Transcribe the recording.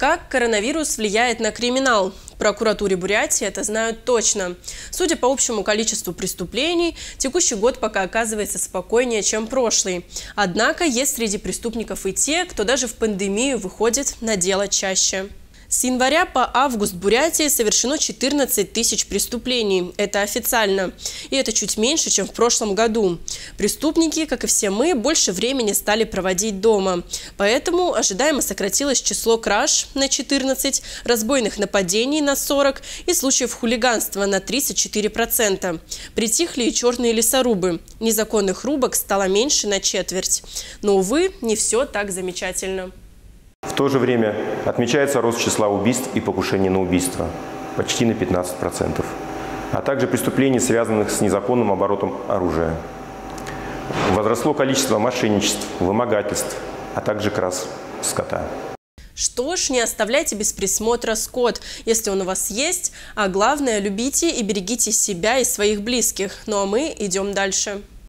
Как коронавирус влияет на криминал? В прокуратуре Бурятии это знают точно. Судя по общему количеству преступлений, текущий год пока оказывается спокойнее, чем прошлый. Однако есть среди преступников и те, кто даже в пандемию выходит на дело чаще. С января по август в Бурятии совершено 14 тысяч преступлений. Это официально. И это чуть меньше, чем в прошлом году. Преступники, как и все мы, больше времени стали проводить дома. Поэтому ожидаемо сократилось число краж на 14, разбойных нападений на 40 и случаев хулиганства на 34%. Притихли и черные лесорубы. Незаконных рубок стало меньше на четверть. Но, увы, не все так замечательно. То же время отмечается рост числа убийств и покушений на убийство почти на 15%, а также преступлений, связанных с незаконным оборотом оружия. Возросло количество мошенничеств, вымогательств, а также крас скота. Что ж, не оставляйте без присмотра скот, если он у вас есть. А главное, любите и берегите себя и своих близких. Ну а мы идем дальше.